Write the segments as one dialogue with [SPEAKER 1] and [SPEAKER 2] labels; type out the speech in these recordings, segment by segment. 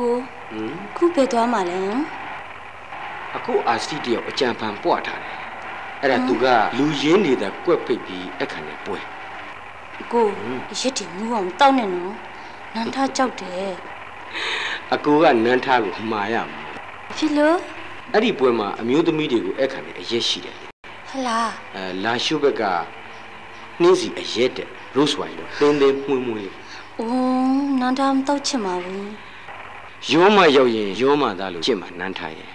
[SPEAKER 1] ကို
[SPEAKER 2] ဟမ်
[SPEAKER 1] ခုပဲသွားမှလဲ
[SPEAKER 2] အခုအာစီတယောက်အကြံဖန်ပွားထားတယ်အဲ့ဒါသူကလူရင်းနေတဲ့ကွက်ပိတ်ပြီးအခန့်နဲ့ပွဲ
[SPEAKER 1] ကိုရက်တီမူအောင်တောက်နေနော်နန်းထားကြောက်တယ်
[SPEAKER 2] အကူကနန်းထားကိုမှာရမှာ
[SPEAKER 1] ဖြစ်လို့
[SPEAKER 2] အဲ့ဒီပွဲမှာအမျိုးသမီးတွေကိုအခန့်နဲ့အရက်ရှိတယ်လေ
[SPEAKER 1] ဟလာ
[SPEAKER 2] အဲလာရှုဘက်ကနှင်းစီအရက်တဲ့ rose wine လို့သင်းသင်းမှုန့်မှုန့်လေး
[SPEAKER 1] အိုးနန်းထားမတောက်ချင်ပါဘူး
[SPEAKER 2] ရောမရောက်ရင်ရောမသားလို့ကျင့်မှာနန်းထားရဲ့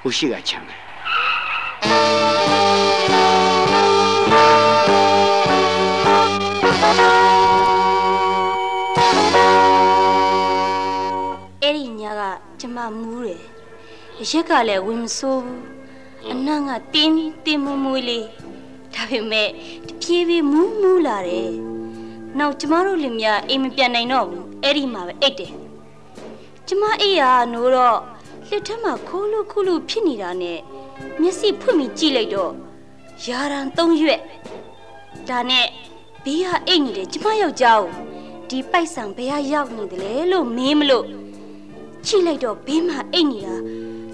[SPEAKER 2] ဟိုရှိကချမ်းမယ်
[SPEAKER 1] အဲ့ဒီညကကျမမူးတယ်ရက်ကလည်းဝင်မဆိုးဘူးအနံ့ကတင်းတင်းမွမွေးလေးဒါပေမဲ့တဖြည်းဖြည်းမူးမူးလာတယ်နောက်ကျမတို့လင်မယားအိမ်မပြန်နိုင်တော့ဘူးအဲ့ဒီမှာပဲအိတ်တယ် ကျမအိယာနိုးတော့လက်ထက်မှာခိုးလို့ခုလို့ဖြစ်နေတာနဲ့မျက်စိဖွင့်ပြီးကြည့်လိုက်တော့ယာရန်သုံးရွက်ဒါနဲ့ဘေးကအိတ်နေတယ်ကျမယောက်ျားကိုဒီပိုက်ဆံဘယ်ကရောက်နေတယ်လဲလို့မေးမလို့ကြည့်လိုက်တော့ဘေးမှာအိတ်နေတာ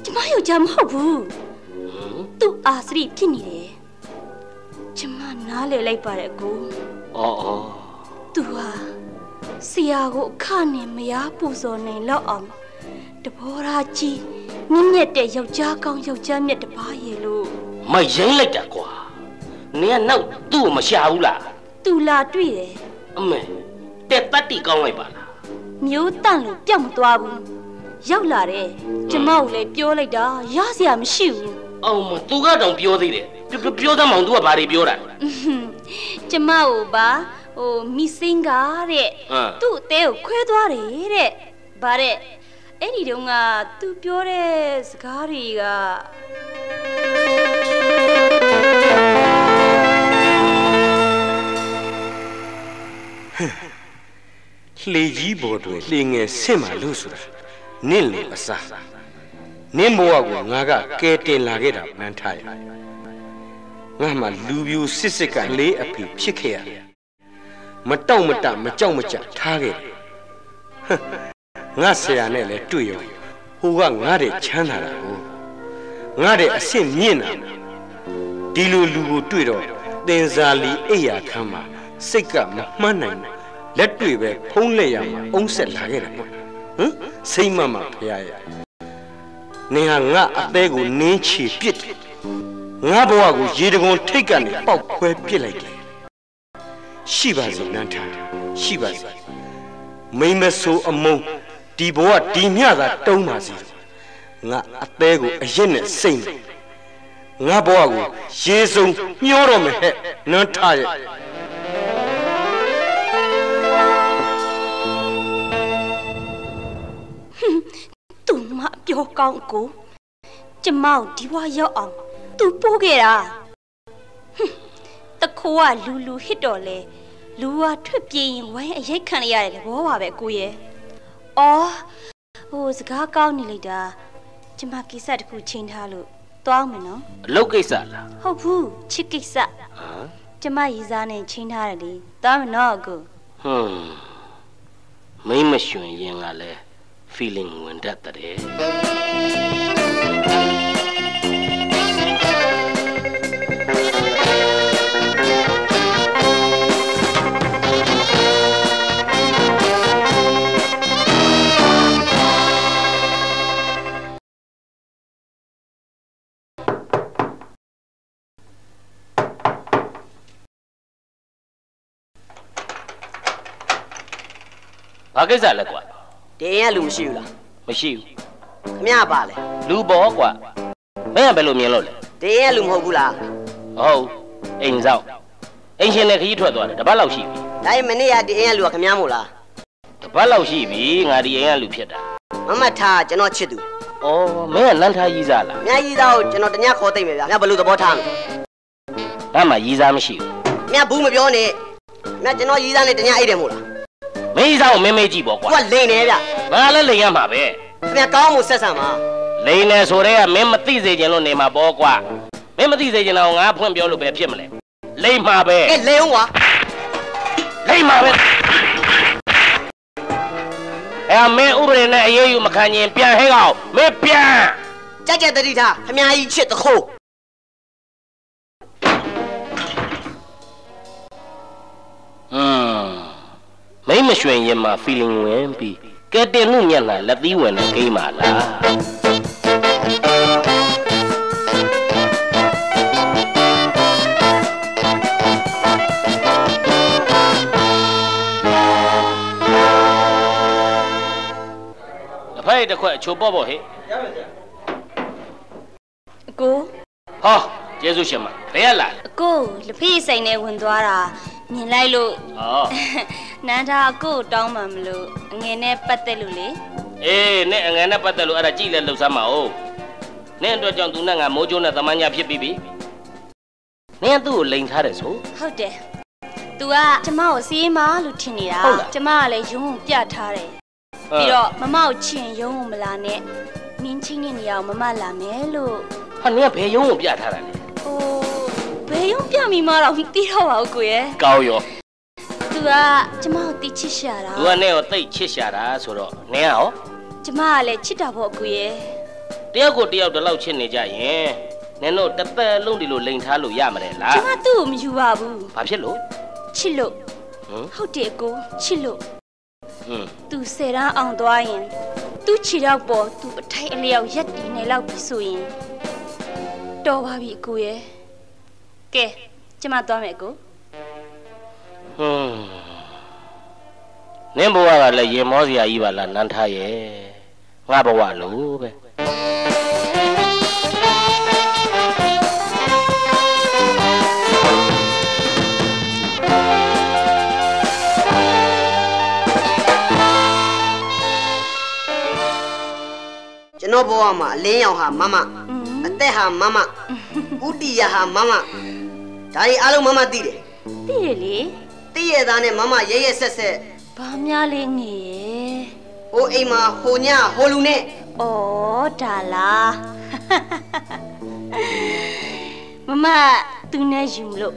[SPEAKER 1] ကျမယောက်ျားမဟုတ်ဘူးသူ့အာစရိဖြစ်နေတယ်ကျမနားလေလိုက်ပါတယ်အကို
[SPEAKER 2] အော်အော်
[SPEAKER 1] သူဟာ ဆရာကိုအခနဲ့မရားပူဇော်နိုင်လောက်အောင်တဘောရာကြီးမြင့်မြတ်တဲ့ယောက်ျားကောင်းယောက်ျားမြတ်တစ်ပါးရဲ့လို့
[SPEAKER 3] မရိုင်းလိုက်တာကွာနင်ကနောက်သူ့ကိုမရှာဘူးလား
[SPEAKER 1] သူလာတွေ့တယ်
[SPEAKER 3] အမေတက်တတ်တီကောင်းလိုက်ပါလား
[SPEAKER 1] မျိုးတန့်လို့ပြောက်မသွားဘူးရောက်လာတယ်ကျမကိုလည်းပြောလိုက်တာရစရာမရှိဘူး
[SPEAKER 3] အောင်မသူကတော့ပြောသေးတယ်ပြောပြောပြောသမောင်သူကဘာတွေပြောတာ
[SPEAKER 1] အဟွန်းကျမကိုပါဟို မိစင်းကားတဲ့
[SPEAKER 3] ဟမ်
[SPEAKER 1] သူ့အသေးကိုခွဲသွားတယ်တဲ့ဗါတဲ့အဲ့ဒီတုန်းကသူပြောတဲ့စကားတွေက
[SPEAKER 2] လှေကြီးပေါ်တွင်လှေငယ်ဆင့်မှလို့ဆိုတာနင့်လိုအစားနင့်ဘဝကိုငါကကဲတင်လာခဲ့တာနန်းထားရငါမှလူပြူစစ်စစ်ကလေးအဖေဖြစ်ခဲ့ရတယ် မတောက်မတမကြောက်မကြထားခဲ့တယ်ဟမ်ငါဆရာနဲ့လည်းတွေ့ရောဟိုကငါတဲ့ချမ်းသာတာကိုငါတဲ့အဆင့်မြင့်တာဒီလိုလူကိုတွေ့တော့သင်္ဇာလီအိယာခမ်းမှာစိတ်ကမမှန်းနိုင်ဘူးလက်တွေ့ပဲဖုံးလက်ရမှာအုံးဆက်လာခဲ့တယ်ပေါ့ဟမ်စိတ်မမဖရရဲ့နင်ဟာငါအသေးကိုနင်းချီပစ်တယ်ငါဘဝကိုရေတံခွန်ထိတ်ကနေပေါက်ခွဲပစ်လိုက်တယ် ရှိပါစေနန်းထားရှိပါစေမိမဆိုးအမုန်းဒီဘဝဒီမြသာတုံးပါစေငါအသေးကိုအရင်နဲ့စိတ်နေငါဘဝကိုရေစုံညှောတော့မယ်ဟဲ့နန်းထားရဲ့
[SPEAKER 1] သူမပြောကောင်းကိုကျမကိုဒီဘဝရောက်အောင်သူပိုးခဲ့တာဟွန်းတ ခိုးကလူလူဟစ်တော်လဲလူကထွက်ပြေးရင်ဝိုင်းအရိတ်ခံရရတယ်ဘောပါပဲကိုရဲ့အော်ဟိုစကားကောင်းနေလိုက်တာကျမကိစ္စတစ်ခုချိန်ထားလို့တွားမယ်နော်
[SPEAKER 3] အလုတ်ကိစ္စလား
[SPEAKER 1] ဟုတ်ဘူးချစ်ကိစ္စ
[SPEAKER 3] ဟမ်
[SPEAKER 1] ကျမရီစားနဲ့ချိန်ထားတယ်လေတွားမယ်နော်အကို
[SPEAKER 3] ဟွန်းမိမ့်မရွှင်ရင်ကလည်း feeling ဝင်တတ်တဲ့ ဘာကိစ္စလဲကွာ
[SPEAKER 4] တင်းရလူမရှိဘူးလား
[SPEAKER 3] မရှိဘူး
[SPEAKER 4] ခမရပါလေ
[SPEAKER 3] လူပေါ်ကွာမင်းကဘယ်လိုမြင်လို့လဲ
[SPEAKER 4] တင်းရလူမဟုတ်ဘူးလား
[SPEAKER 3] ဟုတ်အိမ်ဆောင်အိမ်ရှင်လည်းခကြီးထွက်သွားတယ်တပတ်လောက်ရှိပြီ
[SPEAKER 4] ဒါရင်မနေ့ကတင်းရလူကခမရမို့လား
[SPEAKER 3] တပတ်လောက်ရှိပြီငါဒီအိမ်ကလူဖြစ်တာ
[SPEAKER 4] မမတ်ထားကျွန်တော်ချစ်သူ
[SPEAKER 3] ဩမင်းကလမ်းထားကြီးစားလား
[SPEAKER 4] မြကြီးသားကိုကျွန်တော်တညခေါ်သိမ့်မယ်ဗျာမြဘယ်လိုသဘောထားမလဲ
[SPEAKER 3] ဒါမှကြီးစားမရှိဘူး
[SPEAKER 4] မြဘူးမပြောနဲ့မြကျွန်တော်ကြီးသားနဲ့တညအိတ်တယ်မို့လား
[SPEAKER 3] မင်းကြီးစားကိုမင်းမေးကြည့်ပေါ့ကွာ
[SPEAKER 4] ကိုကလိန်နေဗျ
[SPEAKER 3] ငါလည်းလိန်ရမှာပဲ
[SPEAKER 4] ခမရကောင်းမှုဆက်ဆံပါ
[SPEAKER 3] လိန်နေဆိုတဲ့ကမင်းမသိစေချင်လို့နေမှာပေါ့ကွာမင်းမသိစေချင်တော့ငါဖွင့်ပြောလို့ပဲဖြစ်မလဲလိန်မှာပဲ
[SPEAKER 4] ကဲလိန်အောင်ကွာ
[SPEAKER 3] လိန်မှာပဲဟအဲမင်းဥပဒေနဲ့အရေးယူမခံရင်ပြန်ဟဲကောင်မင်းပြန်
[SPEAKER 4] ကြက်ကြက်တတိထားခမကြီးချစ်တခိုး
[SPEAKER 3] อืม မိမ့်မရွှင်ရင်မှာ feeling ဝင်ပြီးကဲတင်မှုမျက်နှာလက်သီးဝင်တဲ့ကိမ်းပါလားတစ်ဖက်တစ်ခွက်အချိုပေါ့ပေါ့ဟဲ့
[SPEAKER 1] အကို
[SPEAKER 3] ဟောကျေးဇူးရှင်မဘယ်ရလာလဲ
[SPEAKER 1] အကိုလက်ဖေးစိန်နဲ့ဝင်သွားတာ မြင်လိုက်လို့
[SPEAKER 3] ဩ
[SPEAKER 1] နန်းထားအကိုတောင်းမှမလို့အငယ်နဲ့ပတ်သက်လို့လေ
[SPEAKER 3] အေးနဲ့အငယ်နဲ့ပတ်သက်လို့အဲ့ဒါကြည့်လဲလှုပ်ဆမ်းပါဦးနင့်အတွက်ကြောင့်သူနဲ့ငါမိုးကျိုးနဲ့တမန်ညာဖြစ်ပြီးပြီနင့်သူ့ကိုလိန်ထားတယ်ဆို
[SPEAKER 1] ဟုတ်တယ် तू ကကျမကိုစီးမလို့ထင်နေတာ
[SPEAKER 3] ဟုတ်လား
[SPEAKER 1] ကျမကလည်းရုံးကိုပြထားတယ်ပြီးတော့မမကိုချင်ရုံးကိုမလာနဲ့မင်းချင်းတဲ့နေရာကိုမမလာမယ်လို့
[SPEAKER 3] ဟာနင်ကဘယ်ရုံးကိုပြထားတာလဲ
[SPEAKER 1] ဟို ဘယ်ရုံးပြမိမှတော့မသိတော့ပါဘူးကိုရဲ့
[SPEAKER 3] ကောင်းရော
[SPEAKER 1] သူကကျမကိုတိချစ်ရှာတာ
[SPEAKER 3] သူကနဲ့ကိုတိတ်ချစ်ရှာတာဆိုတော့နင်ကရော
[SPEAKER 1] ကျမကလည်းချစ်တာပေါ့ကိုရဲ့
[SPEAKER 3] တယောက်ကိုတယောက်တလောက်ချစ်နေကြရင်နင်တို့တစ်သက်လုံးဒီလိုလိန်ထားလို့ရမလဲလား
[SPEAKER 1] ကျမသူ့ကိုမယူပါဘူး
[SPEAKER 3] ဘာဖြစ်လို့
[SPEAKER 1] ချစ်လို့
[SPEAKER 3] ဟမ်
[SPEAKER 1] ဟုတ်တယ်ကိုချစ်လို့
[SPEAKER 3] ဟွန်း
[SPEAKER 1] သူဆယ်တန်းအောင်သွားရင်သူ့ခြေတော့ပေါ်သူအထိုက်အလျောက်ရက်တည်နေလောက်ပြီဆိုရင်တော်ပါပြီအကိုရဲ့ ကဲကျမသွားမယ်အကို
[SPEAKER 3] ဟွန်းနင်ဘဝကလည်းရင်မောစရာကြီးပါလားနန်းထားရဲ့ငါဘဝလို့ပဲ
[SPEAKER 4] ကျွန်တော်ဘဝမှာအလင်းရောင်ဟာမမ
[SPEAKER 1] อืม
[SPEAKER 4] အသက်ဟာမမဥတီယာဟာမမ ဒါတွေအားလုံးမမသိတယ်
[SPEAKER 1] သိတယ်လေ
[SPEAKER 4] သိရသားနဲ့မမရဲရဲဆက်ဆက်
[SPEAKER 1] ဘာများလေးငယ်ရဲ့
[SPEAKER 4] ဟိုအိမ်မှာဟိုညဟိုလူနဲ့
[SPEAKER 1] ဩဒါလားမမသူနဲ့ယူမလို့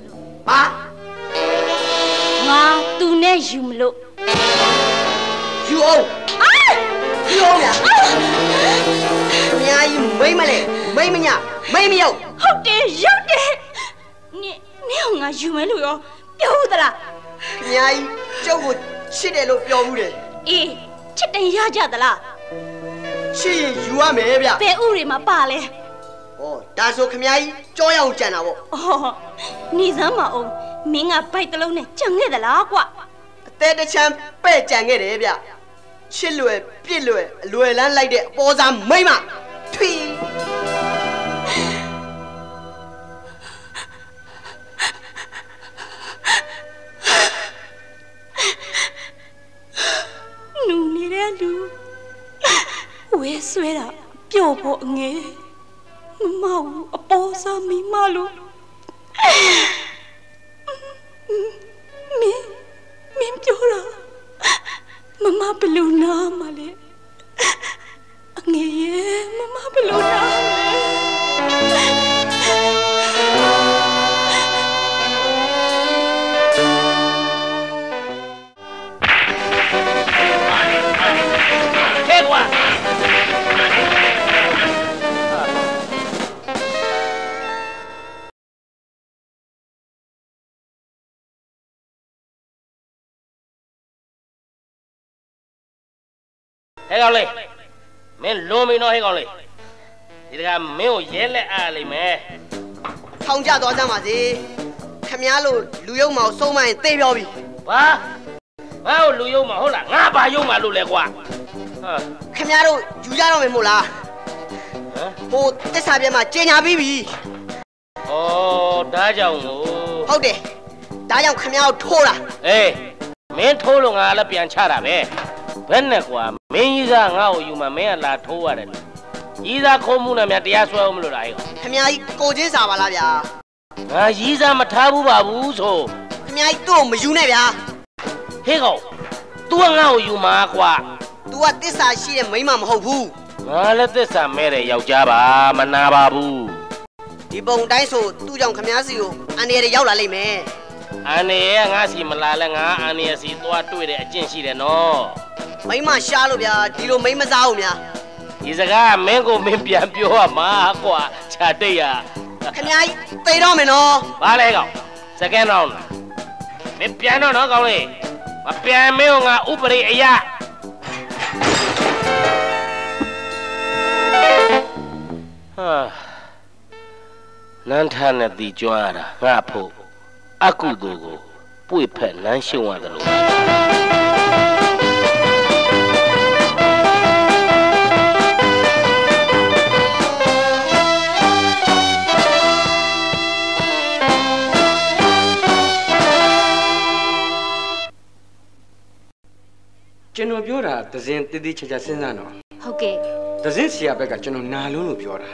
[SPEAKER 4] ဟာ
[SPEAKER 1] ငါသူနဲ့ယူမလို့
[SPEAKER 4] ယူအောင်ယူအောင်ဗျာအများကြီးမိမ့်မလဲမိမ့်မညမိမ့်မရောက်
[SPEAKER 1] ဟုတ်တယ်ရောက်တယ်န င်နင်ကငါယူမယ်လို့ရောပြောဟုတ်သလား
[SPEAKER 4] အများကြီးကျုပ်ကိုချစ်တယ်လို့ပြောဘူးတယ်
[SPEAKER 1] အေးချစ်တယ်ရကြသလား
[SPEAKER 4] ချစ်ရင်ယူရမယ်ဗျ
[SPEAKER 1] ဘယ်ဥတွေမှာပါလဲ
[SPEAKER 4] ဩဒါဆိုခမကြီးကြောရအောင်ကြံတာပေါ့
[SPEAKER 1] အော်နေစမ်းမအောင်မင်းကဘိုက်တစ်လုံးနဲ့ကြံခဲ့သလားကွ
[SPEAKER 4] အသေးတစ်ချမ်းပဲ့ကြံခဲ့တယ်ဗျချစ်လွယ်ပြစ်လွယ်အလွယ်လန်းလိုက်တဲ့အပေါ်စားမိမ့်မထွီ
[SPEAKER 1] ပျော့ဖို့အငယ်မမဘူးအပေါ်စားမိမလို့မင်းမင်းပြောတာမမဘယ်လူ
[SPEAKER 3] ဟဲ့ကောင်လေးမင်းလွန်ပြီနော်ဟဲ့ကောင်လေးဒီတကမင်းကိုရဲလက်အားလိမ့်မယ်
[SPEAKER 4] ထောင်ကြသွားစမ်းပါစေခမည်းလို့လူယုံမောင်ဆုံးမရင်သေပြောပြီ
[SPEAKER 3] ဘာငါ့ကိုလူယုံမှာဟုတ်လားငါဘာယုံမှာလို့လဲကွာဟာ
[SPEAKER 4] ခမည်းတို့ယူကြတော့မယ်မို့လား
[SPEAKER 3] ဟမ်
[SPEAKER 4] ဟိုတစ္ဆာပြဲမှာကြေညာပြီးပြီ
[SPEAKER 3] ဩဒါကြောင့်ကို
[SPEAKER 4] ဟုတ်တယ်ဒါကြောင့်ခမည်းတို့ထိုးတာ
[SPEAKER 3] အေးမင်းထိုးလို့ငါလည်းပြန်ချတာပဲ ဘယ်နဲ့ကွာမင်းကြီးစားငါ့ကိုယူမှာမင်းကလာထိုးရတယ်လို့ကြီးစားခုံးမှုနဲ့များတရားစွဲအောင်မလို့လားဟဲ့ကောင်
[SPEAKER 4] ခမည်းကြီးကိုချင်းစာပါလားဗျာ
[SPEAKER 3] ငါကြီးစားမထားဘူးပါဘူးဆို
[SPEAKER 4] ခမည်းကြီးသူ့ကိုမယူနဲ့ဗျာ
[SPEAKER 3] ဟေးကောင် तू ကငါ့ကိုယူမှာကွာ
[SPEAKER 4] तू ကတစ္ဆာရှိတဲ့မိန်းမမဟုတ်ဘူး
[SPEAKER 3] ငါလည်းသစ္စာမဲ့တဲ့ယောက်ျားပါမနာပါဘူး
[SPEAKER 4] ဒီပုံတိုင်းဆိုသူ့ကြောင့်ခမည်းစီကိုအန်ရရရောက်လာလိမ့်မယ်
[SPEAKER 3] အန်နေရငါစီမလာလဲငါအန်နေရစီသွားတွေ့တဲ့အကျင့်ရှိတယ်နော်
[SPEAKER 4] မိမရှားလို့ဗျာဒီလိုမိမစားဘူးများ
[SPEAKER 3] ဒီစကားကမင်းကိုမင်းပြန်ပြောရမှာကွာခြာတိတ်ရ
[SPEAKER 4] ခင်ဗျာကြီးသိတော့မယ်နော်
[SPEAKER 3] ဘာလဲကောင်စကန်တော့လားမင်းပြန်တော့နော်ကောင်လေးမပြန်မင်းကငါဥပရိအယဟာနန်းထနဲ့တီကျွမ်းရတာငါဖို့ အကုသိုလ်ကိုပွေဖက်နန်းရှုံရတယ်လို့
[SPEAKER 2] ကျွန်တော်ပြောတာသစဉ်တည်တည်ချာချာစဉ်းစားတော့
[SPEAKER 1] ဟုတ်ကဲ့
[SPEAKER 2] သစဉ်ဆရာဘက်ကကျွန်တော်နာလုံးလို့ပြောတာ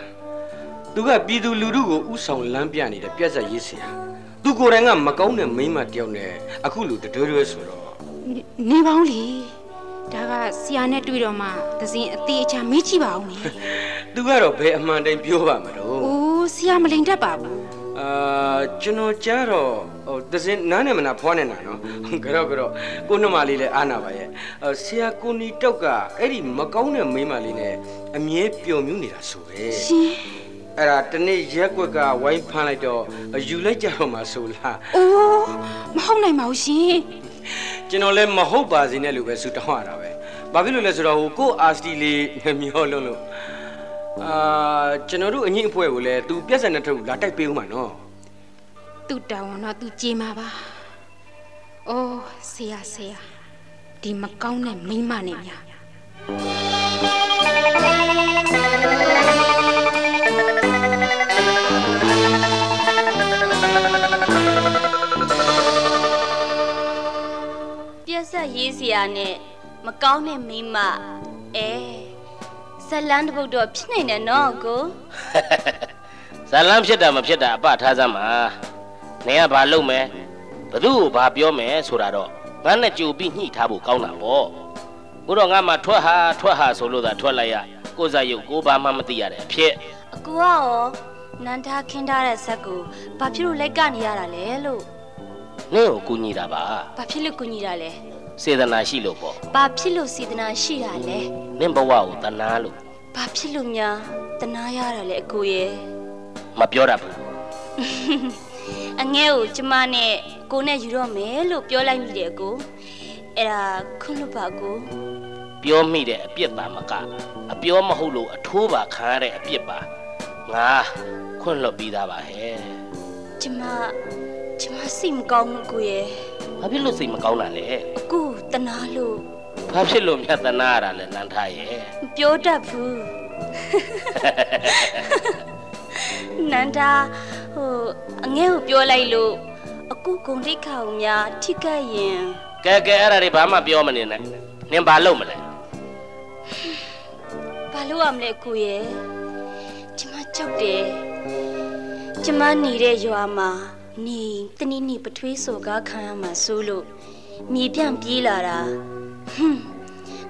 [SPEAKER 2] သူကပြည်သူလူထုကိုဥဆောင်လမ်းပြနေတဲ့ပြက်ဆက်ရေးဆရာ သူကိုယ်တိုင်ကမကောင်းတဲ့မိန်းမတယောက်နဲ့အခုလူတတွဲတွဲဆိုတော့
[SPEAKER 5] နေပေါင်းလေဒါကဆရာနဲ့တွေ့တော့မှသစဉ်အသေးအချာမေးကြည့်ပါဦးမေ
[SPEAKER 2] သူကတော့ဘယ်အမှန်တိုင်းပြောပါမလို့
[SPEAKER 5] အိုးဆရာမလိန်တတ်ပါဘူး
[SPEAKER 2] အာကျွန်တော်ကြားတော့ဟိုသစဉ်နားနဲ့မနာဖွားနေတာနော်ကြောက်ကြောက်ကိုနှမလေးလည်းအာနာပါရဲ့အာဆရာကိုနီတောက်ကအဲ့ဒီမကောင်းတဲ့မိန်းမလေးနဲ့အမြဲပျော်မြူးနေတာဆိုပဲ
[SPEAKER 5] ရှင်
[SPEAKER 2] အဲ့ဒါတနေ့ရက်ကွက်ကဝိုင်းဖမ်းလိုက်တော့ယူလိုက်ကြတော့မှဆိုလား
[SPEAKER 5] အိုးမဟုတ်နိုင်ပါဘူးရှင်
[SPEAKER 2] ကျွန်တော်လည်းမဟုတ်ပါစေနဲ့လို့ပဲဆူတောင်းရတာပဲဘာဖြစ်လို့လဲဆိုတော့ဟိုကိုအာစတီလေးမျောလုံးလို့အာကျွန်တော်တို့အငိမ့်အဖွဲ့ကိုလည်း तू ပြက်စက်နဲ့ထုတ်လာတိုက်ပေးဦးမှာနော်
[SPEAKER 5] သူ့တောင်းတော့သူကြေးမှာပါအိုးဆရာဆရာဒီမကောင်းတဲ့မိန်းမနဲ့များ
[SPEAKER 1] ဆက်ရေးစရာနဲ့မကောင်းတဲ့မိန်းမအဲဇလန်းတစ်ပုတ်တော့ဖြစ်နိုင်တယ်နော်ကို
[SPEAKER 3] ဇလန်းဖြစ်တာမဖြစ်တာအပထားစမ်းပါနေကဘာလုပ်မယ်ဘသူ့ကိုဘာပြောမယ်ဆိုတာတော့ငါနဲ့ကြိုပြီးညှိထားဖို့ကောင်းတာပေါ့ကိုတော့ငါမှထွက်ဟာထွက်ဟာဆိုလို့သာထွက်လိုက်ရကိုယ်စားရုပ်ကိုဘာမှမသိရတဲ့အဖြစ်
[SPEAKER 1] အကူကရောနန်းထားခင်းထားတဲ့ဇက်ကိုဘာဖြစ်လို့လိုက်ကနေရတာလဲလို့
[SPEAKER 3] နင့်ကိုကူညီတာပါ
[SPEAKER 1] ဘာဖြစ်လို့ကူညီတာလဲ
[SPEAKER 3] စေတနာရှိလို့ပေါ့
[SPEAKER 1] ဘာဖြစ်လို့စေတနာရှိတာလဲ
[SPEAKER 3] နင့်ဘဝကိုတနာလို့
[SPEAKER 1] ဘာဖြစ်လို့များတနာရတာလဲအကူရဲ့
[SPEAKER 3] မပြောတတ်ဘူး
[SPEAKER 1] အငဲကိုကျမနဲ့ကိုနဲ့ယူတော့မယ်လို့ပြောလိုက်မိတယ်အကိုအဲ့ဒါခွန်းလို့ပါကို
[SPEAKER 3] ပြောမိတဲ့အပြစ်ပါမကအပြောမဟုတ်လို့အထိုးပါခံရတဲ့အပြစ်ပါငါခွင့်လွတ်ပြီးသားပါဟဲ့
[SPEAKER 1] ကျမကျမစိတ်မကောင်းဘူးအကိုရဲ့
[SPEAKER 3] ဘာဖြစ်လို့စိတ်မကောင်းတာလဲ
[SPEAKER 1] အကူတနာလို့
[SPEAKER 3] ဘာဖြစ်လို့မြတ်တနာရတာလဲနန်းထားရဲ့
[SPEAKER 1] မပြောတတ်ဘူးနန္ဒာဟိုအငဲကိုပြောလိုက်လို့အကူဂုံတိတ်ခါကိုများထိကပ်ရင်
[SPEAKER 3] ကဲကဲအဲ့ဒါတွေဘာမှပြောမနေနဲ့နင်ဘာလုပ်မလဲ
[SPEAKER 1] ဘာလို့ရမလဲအကူရဲ့ကျမကြောက်တယ်ကျမနေတဲ့ရွာမှာ နေတနည်းနည်းပထွေးစော်ကားခံရမှာစိုးလို့မြေပြန့်ပြေးလာတာဟွန်း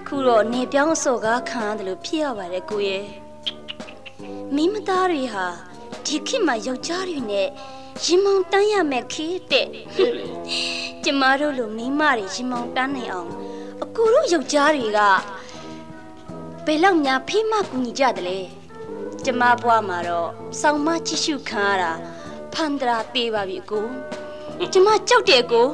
[SPEAKER 1] ခုတော့နေပြောင်းစော်ကားခံရတယ်လို့ဖြစ်ရပါတယ်ကိုရဲ့မိမသားတွေဟာဒီခေတ်မှာယောက်ျားတွေနဲ့ရင်မောင်တန်းရမယ်ခေတ်တဲ့ကျမတို့လိုမိန်းမတွေရင်မောင်တန်းနိုင်အောင်အကူတို့ယောက်ျားတွေကဘယ်လောက်များဖိမကူညီကြတယ်လဲကျမဘွားမှာတော့စောင်းမချစ်ရှုခံရတာ ဖန်တရာသေးပါပြီအကိုကျမကြောက်တယ်အကို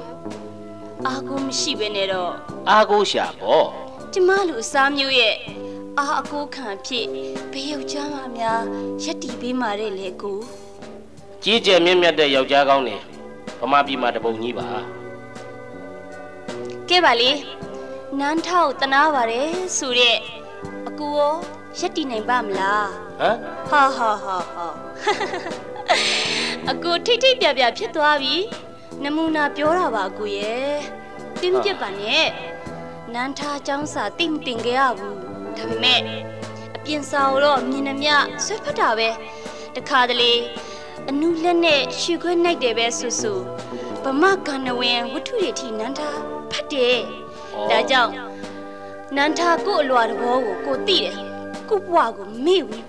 [SPEAKER 1] အာကိုမရှိဘဲနဲ့တော့
[SPEAKER 3] အာကိုရှာပေါ့
[SPEAKER 1] ကျမလိုအစားမျိုးရဲ့အာအကိုခံဖြစ်ဘေးယောက်ျားမများရက်တီပေးมาတဲ့လေအကို
[SPEAKER 3] ကြီးကျယ်မြင့်မြတ်တဲ့ယောက်ျားကောင်းနေဗမာပြည်မှာတပုံကြီးပါ
[SPEAKER 1] ကဲပါလေနန်းထောက်တနာပါတယ်ဆိုတဲ့အကူရောရက်တီနိုင်ပါမလား
[SPEAKER 3] ဟမ်
[SPEAKER 1] ဟာဟာဟာဟာ အကူထိတ်ထိတ်ပြပြဖြစ်သွားပြီနမူနာပြောတာပါအကူရဲ့တင်းပြစ်ပါနဲ့နန်းထားចောင်းစာတိတ်မတင်ကြရဘူးဒါပေမဲ့အပြင်စာကိုတော့မြင်နှမြဆွဲဖတ်တာပဲတခါတလေအနုလက်နဲ့ရှူခွဲနိုင်တယ်ပဲဆူဆူဗမကနဝင်ဝတ္ထုတွေထိနန်းထားဖတ်တယ်ဒါကြောင့်နန်းထားကို့အလွာတဘောကိုကိုသိတယ်ကို့ဘွားကိုမေ့ဘူး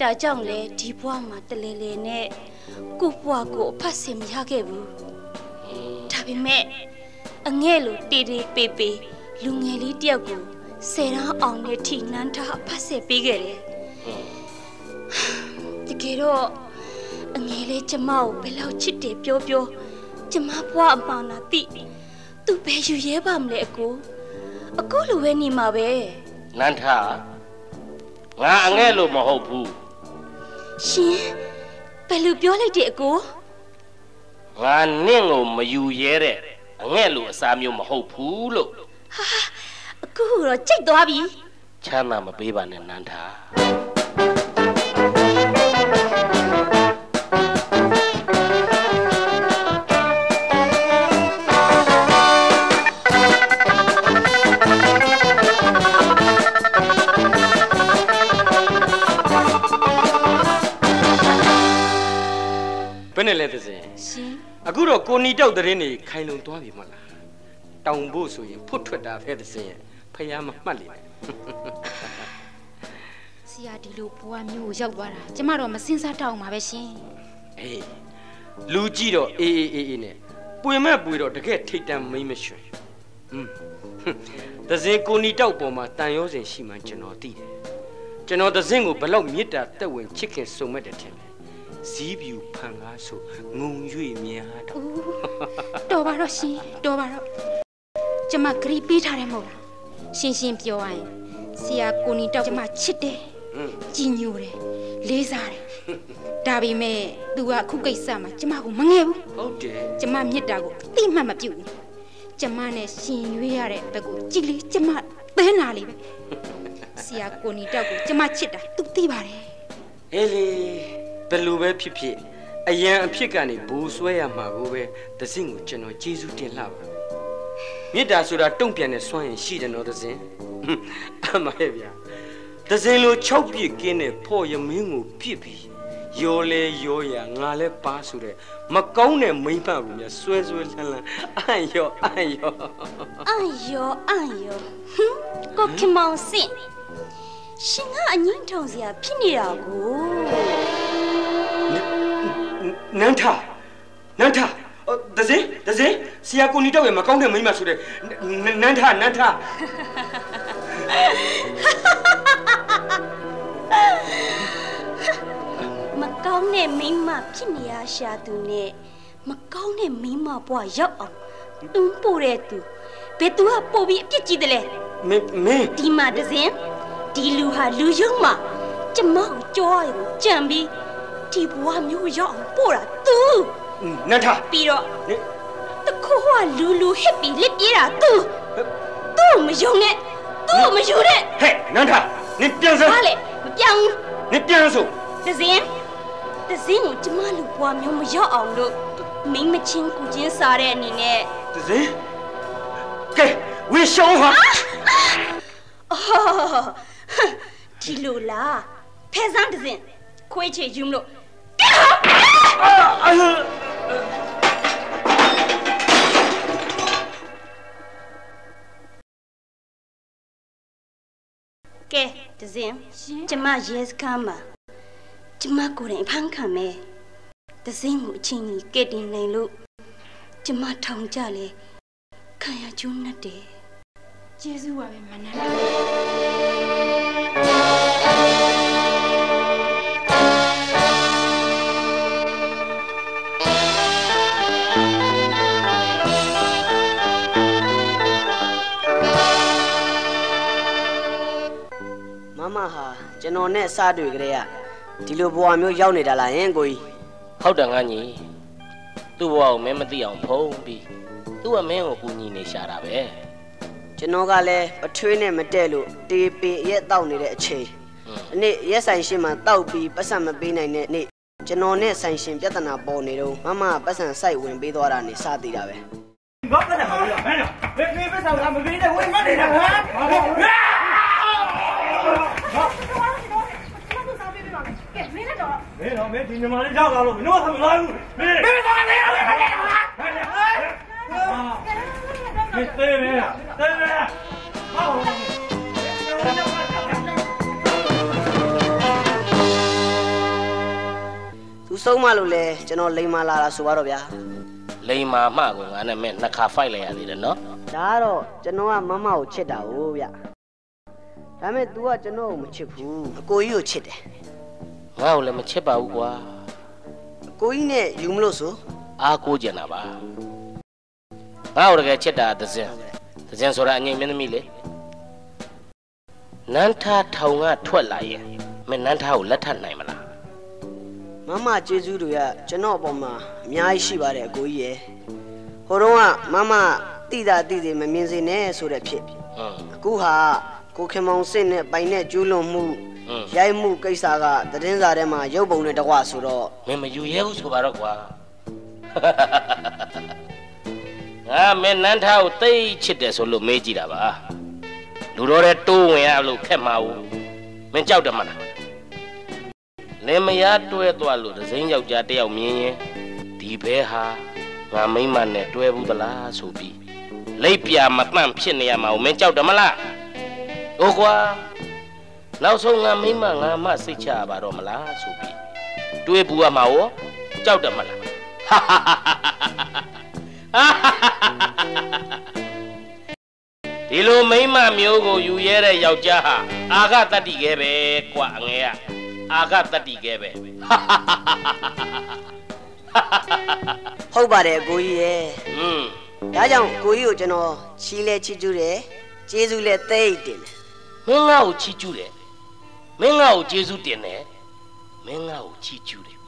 [SPEAKER 1] ဒါကြောင့်လေဒီဘွားမှာတလဲလဲနဲ့ ကို့ဘွားကိုအဖတ်စင်မရခဲ့ဘူးဒါပေမဲ့အငဲ့လိုတေးတေးပေပေလူငယ်လေးတယောက်ကိုဆယ်တန်းအောင်တဲ့ထိနန်းထားဖတ်ဆက်ပေးခဲ့တယ်တကယ်တော့အငယ်လေးကျမကိုဘယ်လောက်ချစ်တယ်ပြောပြောကျမဘွားအမှန်လားသိသူဘယ်ယူရဲပါမလဲအကိုအကိုလိုပဲနေမှာပဲ
[SPEAKER 3] နန်းထားငါအငဲ့လို့မဟုတ်ဘူး
[SPEAKER 1] ရှင်ဘ ယ်လိုပြောလိုက်တဲ့အကို
[SPEAKER 3] ငါနင့်ကိုမယူရဲတဲ့အငဲ့လို့အစားမျိုးမဟုတ်ဘူးလို့
[SPEAKER 1] အကိုကတော့ကြိတ်သွားပြီ
[SPEAKER 3] ချမ်းသာမပေးပါနဲ့နန်းထား
[SPEAKER 2] တော့ကိုနီတောက်တဲ့င်းနေခိုင်လုံသွားပြီမဟုတ်လားတောင်ဖို့ဆိုရင်ဖွတ်ထွက်တာဖဲသစင်ရဲ့ဖះမမှတ်လေနဲ့
[SPEAKER 5] ဆရာဒီလိုဘွားမျိုးကိုရောက်သွားတာကျမတော့မစင်စားတောက်မှာပဲရှင်
[SPEAKER 2] အေးလူကြည့်တော့အေးအေးအေးအေးနဲ့ပွေမဲ့ပွေတော့တကယ်ထိတ်တန့်မိမ့်မရွှင်อืมသစင်ကိုနီတောက်ပေါ်မှာတန်ရောစင်ရှိမှန်းကျွန်တော်သိတယ်ကျွန်တော်သစင်ကိုဘလောက်မေတ္တာတက်ဝင်ချစ်ခင်စုံမဲ့တယ်ထင်တယ် ဇီးပြူဖန်ကားဆိုငုံ၍များတော့
[SPEAKER 5] တော်ပါတော့ရှင်တော်ပါတော့ကျမဂရီပေးထားတယ်မဟုတ်လားရှင်းရှင်းပြောရရင်ဆရာကိုနီတောက်ကျမချစ်တယ်
[SPEAKER 2] อืม
[SPEAKER 5] ကြည်ညိုတယ်လေးစားတယ်ဒါပေမဲ့ तू ကအခုကိစ္စမှာကျမကိုမငဲဘူး
[SPEAKER 2] ဟုတ်တယ်
[SPEAKER 5] ကျမမြစ်တာကိုအတိမတ်မပြုတ်ဘူးကျမနဲ့ရှင်ရွေးရတဲ့ဘက်ကိုကြည်လေးကျမသဲနာလေးပဲဆရာကိုနီတောက်ကိုကျမချစ်တာ तू သိပါတယ်
[SPEAKER 2] အေးလေ ဘယ်လိုပဲဖြစ်ဖြစ်အရန်အဖြစ်ကနေဘူဆွဲရမှာကိုပဲသစင်ကိုကျွန်တော်ကျေးဇူးတင်လှပါမေတ္တာဆိုတာတုံ့ပြန်တဲ့စွမ်းရင်ရှိတယ်နော်သစင်ဟွန်းအမရဲ့ဗျာသစင်လို၆ပြည့်ကင်းတဲ့ဖော့ရမင်းကိုပြစ်ပြီးရောလဲရောရငါလဲပါဆိုတဲ့မကောင်းတဲ့မိမ့်မကိုများဆွဲဆွဲလန်းလန်းအံ့ရောအံ့ရော
[SPEAKER 1] အန်ယောအန်ယောဟွန်းကိုခင်မောင်စင်ရှင်ကအငင်းထောင်စရာဖြစ်နေတာကို
[SPEAKER 2] နန်းထနန်းထအော်သစင်သစင်ဆရာကိုနီတော့ရဲ့မကောင်းတဲ့မိမ့်မဆိုတဲ့နနန်းထနန်းထ
[SPEAKER 1] မကောင်းတဲ့မိန်းမဖြစ်နေရရှာသူနဲ့မကောင်းတဲ့မိန်းမဘွားရောက်အောင်တွန်းပို့တဲ့သူဘယ်သူကပို့ပြီးအပြစ်ကြီးတယ်လဲ
[SPEAKER 2] မင်းမင်း
[SPEAKER 1] ဒီမှာတစ်စင်ဒီလူဟာလူယုံမှာကျမကိုကြောရကိုကြံပြီး ဒီဘွားမျိုးရောက်အောင်ပို့တာသူ
[SPEAKER 2] နန်းထ
[SPEAKER 1] ပြီးတော့
[SPEAKER 2] နင်
[SPEAKER 1] တခိုးကလူလူဟစ်ပြီးလစ်ပြေးတာသူသူ့ကိုမယုံနဲ့သူ့ကိုမယူနဲ့
[SPEAKER 2] ဟဲ့နန်းထနင်ပြန်စမ်း
[SPEAKER 1] ဘာလဲမပြောင်းဘူး
[SPEAKER 2] နင်ပြန်ဆို
[SPEAKER 1] တစ်စင်တစ်စင်ကိုကျမလူဘွားမျိုးမရောက်အောင်လို့မိမ့်မချင်းကူချင်းစားတဲ့အနေနဲ့
[SPEAKER 2] သစင်ကဲဝေရှောင်းဟာ
[SPEAKER 1] အော်ဒီလိုလားဖဲစမ်းတစ်စင်ခွေးချေယူမလို့ ကဲတစင်ကျမရဲစခန်းမှာကျမကိုယ်တိုင်အဖမ်းခံမယ်တစင်ကိုအချင်းကြီးကဲ့တင်နိုင်လို့ကျမထောင်ကြလေခံရကျူးနဲ့တယ်
[SPEAKER 5] ကျေးဇူးပါပဲမနန်း
[SPEAKER 4] မမဟာကျွန်တော်နဲ့စတွေ့ကြတဲ့ကဒီလိုဘဝမျိုးရောက်နေတာလားဟင်ကိုကြီး
[SPEAKER 3] ဟုတ်တယ်ငါညီသူ့ဘဝကိုမင်းမသိအောင်ဖုံးပြီးသူ့အမင်းကိုကူညီနေရှာတာပဲ
[SPEAKER 4] ကျွန်တော်ကလည်းပထွေးနဲ့မတက်လို့တေးပေရက်တောက်နေတဲ့အချိန်အနေ့ရက်ဆိုင်ရှင်မှာတောက်ပြီးပတ်စံမပေးနိုင်တဲ့နေ့ကျွန်တော်နဲ့ဆိုင်ရှင်ပြဿနာပေါ်နေတော့မမကပတ်စံစိုက်ဝင်ပေးသွားတာနေစသေးတာပဲ
[SPEAKER 6] ဘာပတ်တယ်မလို့မင်းတို့ဘယ်နေပတ်ဆောင်တာမပြီးတဲ့ဝင်မနေတာဟ မ်မင်းတော့မင်းဒီညီမလေးရောက်လာလို့မင်းတို့ကမလာဘူးမင်းမင်းတော့နေရတယ်မင်းသေးမင်းသေးမင်းဟော
[SPEAKER 4] သူဆုံးမလို့လဲကျွန်တော်လိန်မာလာတာဆိုပါတော့ဗျာ
[SPEAKER 3] လိန်မာမှကိုငါနဲ့မင်းနှစ်ခါဖိုက်လိုက်ရသေးတယ်နော်
[SPEAKER 4] ဒါကတော့ကျွန်တော်ကမမကိုချစ်တာဟုတ်ဗျ ဒါပေမဲ့ तू ကကျွန်တော်ကိုမချစ်ဘူးအကိုကြီးကိုချစ်တယ်
[SPEAKER 3] ငါ့ကိုလည်းမချစ်ပါဘူးကွာ
[SPEAKER 4] အကိုကြီးနဲ့ယူမလို့ဆို
[SPEAKER 3] အားကိုးကြတာပါငါ့ကိုတကယ်ချစ်တာသဇင်သဇင်ဆိုတာအငိမ့်မင်းသမီးလေနန်းထားထောင်ကထွက်လာရင်မင်းနန်းထားကိုလက်ထပ်နိုင်မလား
[SPEAKER 4] မမကျေးဇူးတွေကကျွန်တော်အပေါ်မှာအများကြီးရှိပါတယ်အကိုကြီးရယ်ဟိုတော့ကမမတိတာတိစေမမြင်စေနဲ့ဆိုတဲ့ဖြစ်
[SPEAKER 3] ဟွန်း
[SPEAKER 4] အခုဟာ ကိုခင်မောင်စစ်နဲ့ပိုင်နဲ့ကျူးလွန်မှု
[SPEAKER 3] ဟွန်း
[SPEAKER 4] ရိုက်မှုကိစ္စကသတင်းစာထဲမှာရုပ်ပုံနဲ့တကွဆိုတော့
[SPEAKER 3] မင်းမယူရဲဘူးဆိုပါတော့ကွာငါမင်းနန်းထားကိုတိတ်ချစ်တယ်ဆိုလို့မေးကြည့်တာပါလူတော်တဲ့တိုးဝင်ရလို့ခက်မှာဘူးမင်းကြောက်တယ်မလားလင်မယားတွဲသွားလို့ဒဇင်းယောက်ျားတစ်ယောက်မြင်ရင်ဒီဘဲဟာငါမိမ့်မနဲ့တွဲဘူးသလားဆိုပြီးလိပ်ပြာမတန့်ဖြစ်နေရမှာကိုမင်းကြောက်တယ်မလား ဟိုကွာနောက်ဆုံးငါမိမ့်မငါမစိတ်ချပါတော့မလားဆိုပြီးတွေးပူရမှာရောကြောက်တယ်မလားဒီလိုမိမ့်မမျိုးကိုယူရဲတဲ့ယောက်ျားဟာအာဃတတ္တိခဲပဲကွာအငယ်ကအာဃတတ္တိခဲပဲ
[SPEAKER 4] ဟုတ်ပါတယ်အကိုကြီးရယ်
[SPEAKER 3] อืม
[SPEAKER 4] ဒါကြောင့်အကိုကြီးကိုကျွန်တော်ချီးလဲချီးကျူးတယ်ကျေးဇူးလဲသိတ်တင်တယ်
[SPEAKER 3] မင်းငါ့ကိုချီးကျူးတယ်မင်းငါ့ကိုကျေးဇူးတင်တယ်မင်းငါ့ကိုချီးကျူးတယ်